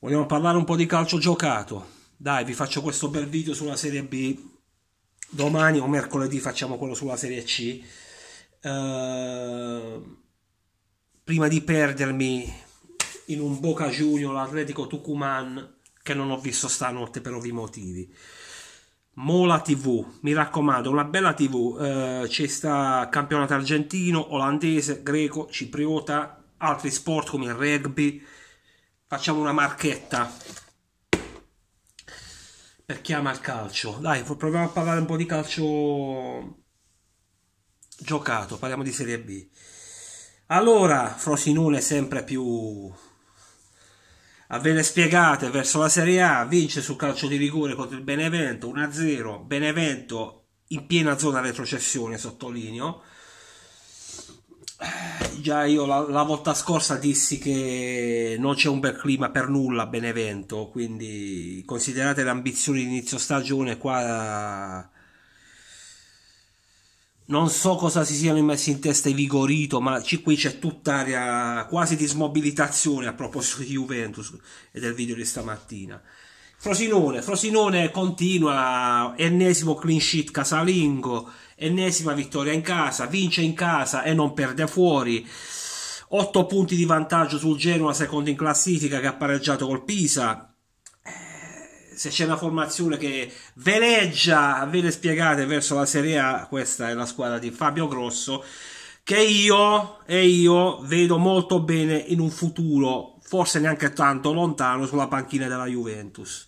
Vogliamo parlare un po' di calcio giocato? Dai, vi faccio questo bel video sulla Serie B. Domani o mercoledì facciamo quello sulla Serie C. Uh, prima di perdermi in un Boca Junior Atletico Tucumán che non ho visto stanotte per ovvi motivi. Mola TV, mi raccomando, una bella TV. Uh, eh, c'è sta campionato argentino, olandese, greco, cipriota, altri sport come il rugby facciamo una marchetta per chi ama il calcio. Dai, proviamo a parlare un po' di calcio giocato, parliamo di Serie B. Allora, Frosinone sempre più a spiegate verso la Serie A, vince sul calcio di rigore contro il Benevento 1-0, Benevento in piena zona retrocessione, sottolineo già io la, la, volta scorsa dissi che non c'è un bel clima per nulla a Benevento, quindi considerate le ambizioni di inizio stagione qua non so cosa si siano messi in testa i Vigorito, ma qui c'è tutt'aria quasi di smobilitazione a proposito di Juventus e del video di stamattina. Frosinone, Frosinone continua, ennesimo clean sheet casalingo, ennesima vittoria in casa, vince in casa e non perde fuori. 8 punti di vantaggio sul Genoa, secondo in classifica, che ha pareggiato col Pisa. Eh, se c'è una formazione che veleggia, ve le spiegate verso la Serie A, questa è la squadra di Fabio Grosso, che io e io vedo molto bene in un futuro, forse neanche tanto lontano, sulla panchina della Juventus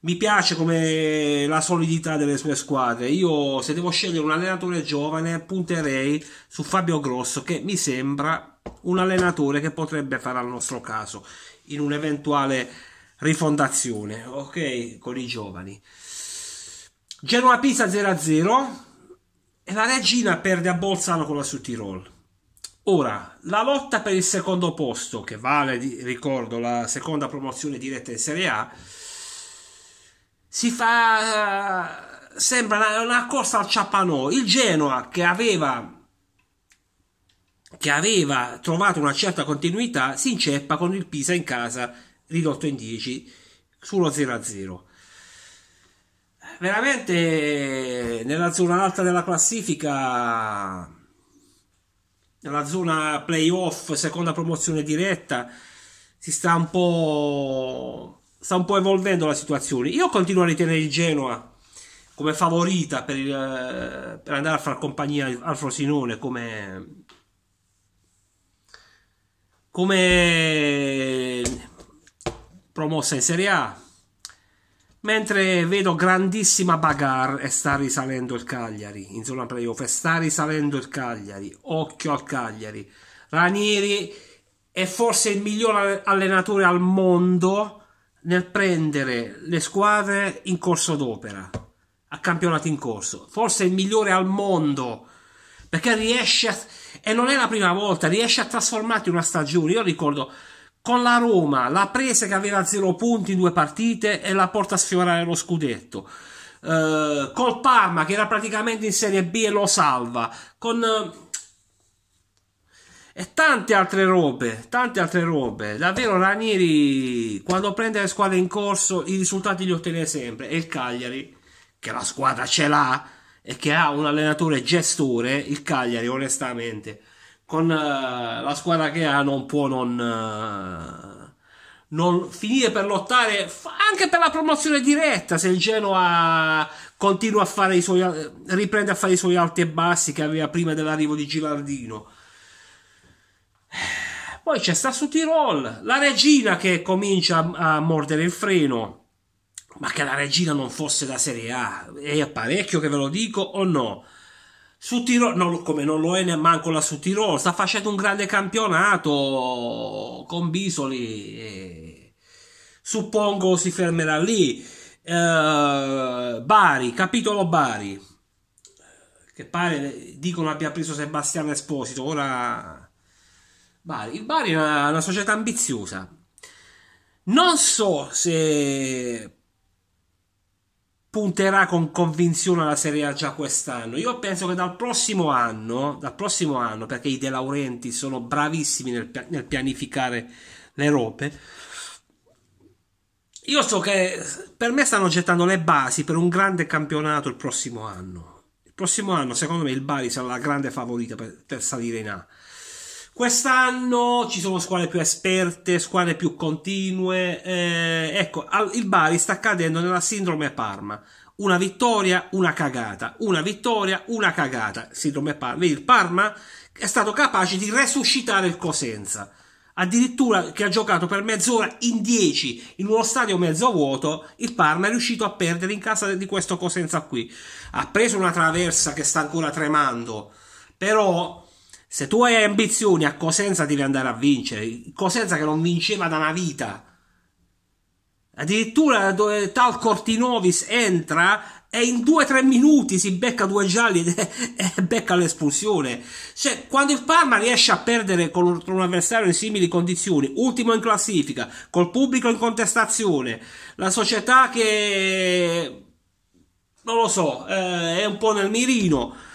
mi piace come la solidità delle sue squadre. Io, se devo scegliere un allenatore giovane, punterei su Fabio Grosso, che mi sembra un allenatore che potrebbe fare al nostro caso in un'eventuale rifondazione, ok? Con i giovani. Genoa Pisa 0-0 e la Regina perde a Bolzano con la Sud Ora, la lotta per il secondo posto, che vale, ricordo, la seconda promozione diretta in Serie A, si fa sembra una, una corsa al ciapanò il Genoa che aveva che aveva trovato una certa continuità si inceppa con il Pisa in casa ridotto in 10 sullo 0-0 veramente nella zona alta della classifica nella zona playoff seconda promozione diretta si sta un po' sta un po' evolvendo la situazione. Io continuo a ritenere il Genoa come favorita per, il, per andare a far compagnia al Frosinone come, come promossa in Serie A. Mentre vedo grandissima bagarre e sta risalendo il Cagliari in zona playoff e sta risalendo il Cagliari. Occhio al Cagliari. Ranieri è forse il miglior allenatore al mondo nel prendere le squadre in corso d'opera, a campionato in corso. Forse il migliore al mondo, perché riesce a, e non è la prima volta, riesce a trasformarti una stagione. Io ricordo con la Roma, la presa che aveva zero punti in due partite e la porta a sfiorare lo scudetto. Uh, col Parma che era praticamente in Serie B e lo salva. Con uh, e tante altre robe, tante altre robe. Davvero Ranieri, quando prende le squadre in corso, i risultati li ottiene sempre. E il Cagliari, che la squadra ce l'ha e che ha un allenatore gestore, il Cagliari, onestamente, con uh, la squadra che ha, non può non, uh, non finire per lottare anche per la promozione diretta. Se il Genoa continua a fare i suoi, riprende a fare i suoi alti e bassi che aveva prima dell'arrivo di Gilardino poi c'è sta su Tirol, la regina che comincia a, mordere il freno. Ma che la regina non fosse da Serie A, è parecchio che ve lo dico o no? Su Tirol, no, come non lo è neanche la su Tirol, sta facendo un grande campionato con Bisoli. E... Suppongo si fermerà lì. Uh, Bari, capitolo Bari. Che pare dicono abbia preso Sebastiano Esposito. Ora Bari. Il Bari è una, una società ambiziosa. Non so se punterà con convinzione alla Serie A già quest'anno. Io penso che dal prossimo anno, dal prossimo anno perché i De Laurenti sono bravissimi nel, nel pianificare le robe, io so che per me stanno gettando le basi per un grande campionato il prossimo anno. Il prossimo anno, secondo me, il Bari sarà la grande favorita per, per salire in A. Quest'anno ci sono squadre più esperte, squadre più continue. Eh, ecco, il Bari sta cadendo nella sindrome Parma. Una vittoria, una cagata. Una vittoria, una cagata. Sindrome Parma. Vedi, il Parma è stato capace di resuscitare il Cosenza addirittura che ha giocato per mezz'ora in 10 in uno stadio mezzo vuoto, il Parma è riuscito a perdere in casa di questo Cosenza qui. Ha preso una traversa che sta ancora tremando, però se tu hai ambizioni a Cosenza devi andare a vincere. Cosenza che non vinceva da una vita. Addirittura dove tal Cortinovis entra e in due o tre minuti si becca due gialli e, becca l'espulsione. Cioè, quando il Parma riesce a perdere con un avversario in simili condizioni, ultimo in classifica, col pubblico in contestazione, la società che non lo so, eh, è un po' nel mirino.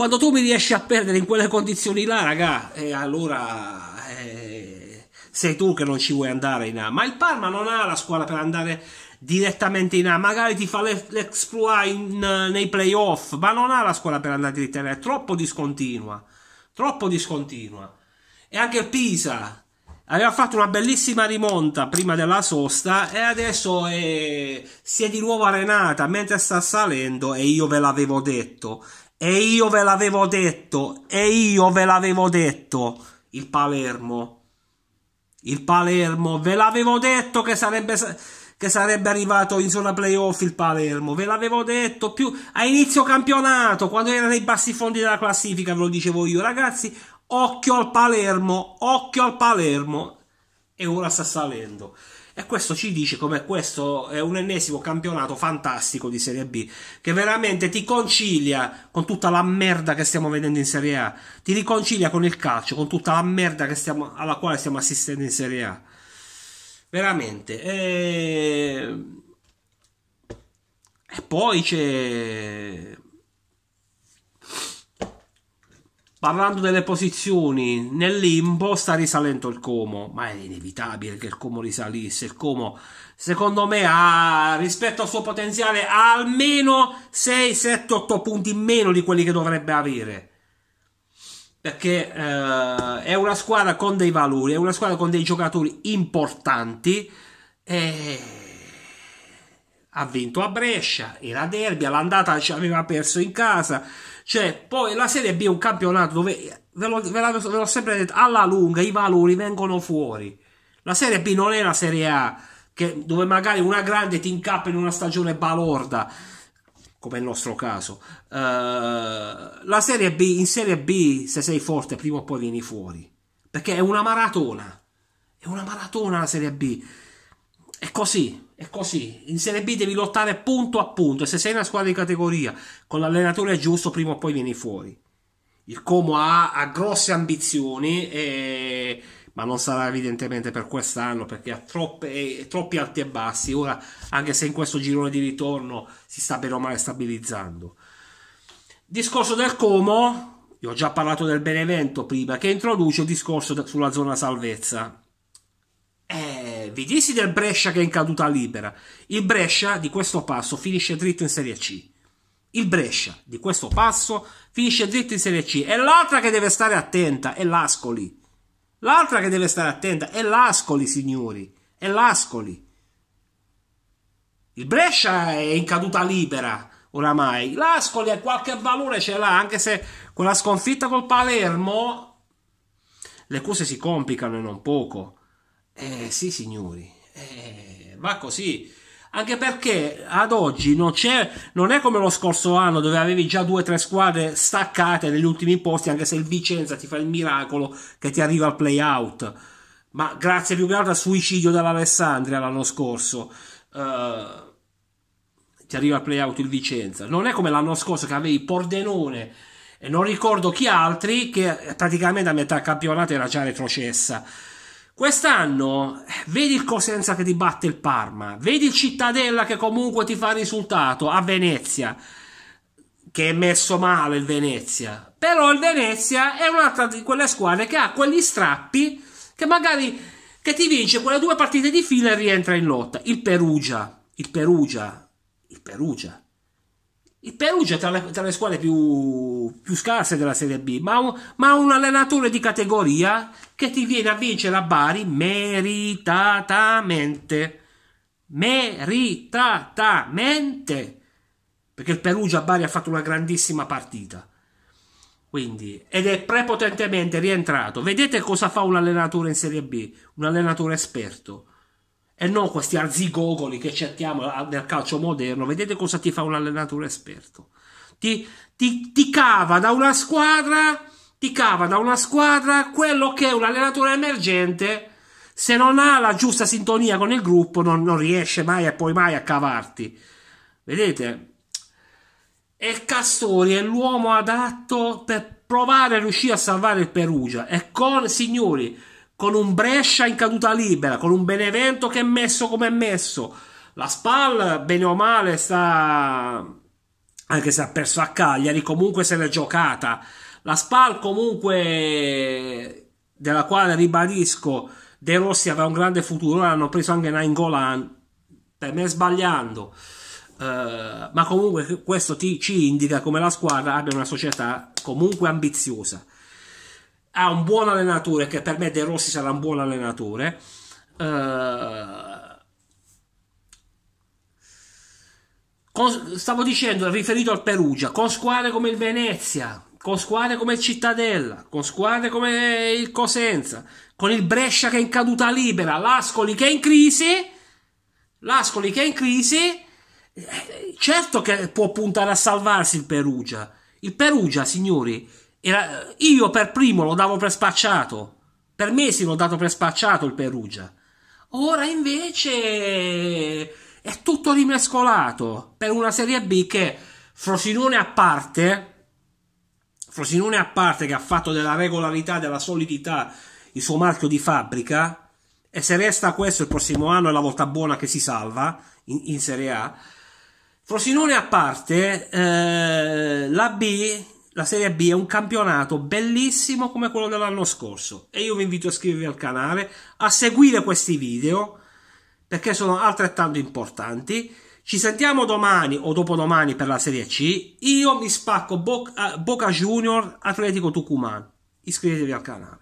Quando tu mi riesci a perdere in quelle condizioni là, raga, eh, allora eh, sei tu che non ci vuoi andare in A. Ma il Parma non ha la squadra per andare direttamente in A, magari ti fa l'exploit in, nei playoff, ma non ha la squadra per andare direttamente, è troppo discontinua, troppo discontinua. E anche il Pisa aveva fatto una bellissima rimonta prima della sosta e adesso è, si è di nuovo arenata mentre sta salendo e io ve l'avevo detto, e io ve l'avevo detto, e io ve l'avevo detto, il Palermo. Il Palermo, ve l'avevo detto che sarebbe che sarebbe arrivato in zona playoff il Palermo. Ve l'avevo detto più a inizio campionato, quando era nei bassi fondi della classifica, ve lo dicevo io, ragazzi. Occhio al Palermo, occhio al Palermo. E ora sta salendo. E questo ci dice come questo è un ennesimo campionato fantastico di Serie B, che veramente ti concilia con tutta la merda che stiamo vedendo in Serie A, ti riconcilia con il calcio, con tutta la merda stiamo, alla quale stiamo assistendo in Serie A veramente. E, e poi c'è. Parlando delle posizioni, nel limbo sta risalendo il Como, ma è inevitabile che il Como risalisse. Il Como, secondo me, ha rispetto al suo potenziale ha almeno 6, 7, 8 punti in meno di quelli che dovrebbe avere perché eh, è una squadra con dei valori, è una squadra con dei giocatori importanti. E ha vinto a Brescia, era derby, all'andata ci aveva perso in casa. Cioè, poi la Serie B è un campionato dove, ve l'ho, ve l'ho sempre detto, alla lunga i valori vengono fuori. La Serie B non è la Serie A, che, dove magari una grande ti incappa in una stagione balorda come il nostro caso. Uh, la Serie B, in Serie B, se sei forte, prima o poi vieni fuori. Perché è una maratona. È una maratona la Serie B. È così, è così. In Serie B devi lottare punto a punto. E se sei una squadra di categoria con l'allenatore giusto, prima o poi vieni fuori. Il Como ha, ha grosse ambizioni e ma non sarà evidentemente per quest'anno perché ha troppe, troppi alti e bassi. Ora, anche se in questo girone di ritorno si sta bene o male stabilizzando. Discorso del Como, io ho già parlato del Benevento prima, che introduce il discorso sulla zona salvezza. Vi dissi del Brescia che è in caduta libera. Il Brescia di questo passo finisce dritto in Serie C. Il Brescia di questo passo finisce dritto in Serie C. E l'altra che deve stare attenta è l'Ascoli L'altra che deve stare attenta è l'Ascoli, signori. È l'Ascoli. Il Brescia è in caduta libera oramai. L'Ascoli qualche valore ce l'ha, anche se con la sconfitta col Palermo le cose si complicano e non poco. Eh sì, signori. Eh, così. Anche perché ad oggi non, non è come lo scorso anno dove avevi già due o tre squadre staccate negli ultimi posti, anche se il Vicenza ti fa il miracolo che ti arriva al play-out. Ma grazie più che altro al suicidio dell'Alessandria l'anno scorso. Uh, ti arriva al play-out il Vicenza. Non è come l'anno scorso che avevi Pordenone e non ricordo chi altri che praticamente a metà campionato era già retrocessa. Quest'anno vedi il Cosenza che ti batte il Parma, vedi il Cittadella che comunque ti fa risultato a Venezia, che è messo male il Venezia. Però il Venezia è un'altra di quelle squadre che ha quegli strappi che magari che ti vince quelle due partite di fila e rientra in lotta. Il Perugia, il Perugia, il Perugia. Il Perugia è tra le, tra le squadre più, più, scarse della Serie B, ma, ma un allenatore di categoria che ti viene a vincere a Bari meritatamente. Meritatamente. Perché il Perugia a Bari ha fatto una grandissima partita. Quindi, ed è prepotentemente rientrato. Vedete cosa fa un allenatore in Serie B, un allenatore esperto. E non questi arzigogoli che cerchiamo nel calcio moderno. Vedete cosa ti fa un allenatore esperto. Ti, ti, ti cava da una squadra, ti cava da una squadra quello che è un allenatore emergente. Se non ha la giusta sintonia con il gruppo, non, non riesce mai e poi mai a cavarti. Vedete? E Castori è l'uomo adatto per provare a riuscire a salvare il Perugia. E con, signori, con un Brescia in caduta libera, con un Benevento che è messo come è messo. La SPAL, bene o male, sta... Anche se ha perso a Cagliari, comunque se l'è giocata. La SPAL comunque, della quale ribadisco, De Rossi aveva un grande futuro, ora hanno preso anche Nainggolan, per me sbagliando. Uh, ma comunque questo ti, ci indica come la squadra abbia una società comunque ambiziosa. Ha un buon allenatore, che per me De Rossi sarà un buon allenatore. Uh, con, stavo dicendo, riferito al Perugia, con squadre come il Venezia, con squadre come il Cittadella, con squadre come il Cosenza, con il Brescia che è in caduta libera, l'Ascoli che è in crisi, l'Ascoli che è in crisi certo che può puntare a salvarsi il Perugia. Il Perugia, signori, era, io per primo lo davo per spacciato. Per mesi l'ho dato per spacciato il Perugia. Ora invece è tutto rimescolato per una Serie B che Frosinone a parte, Frosinone a parte che ha fatto della regolarità, della solidità il suo marchio di fabbrica, e se resta questo il prossimo anno è la volta buona che si salva in, in Serie A Frosinone a parte, eh, la B, la Serie B è un campionato bellissimo come quello dell'anno scorso e io vi invito a iscrivervi al canale, a seguire questi video perché sono altrettanto importanti. Ci sentiamo domani o dopodomani per la Serie C. Io mi spacco Boca, Boca Junior Atletico Tucumán. Iscrivetevi al canale.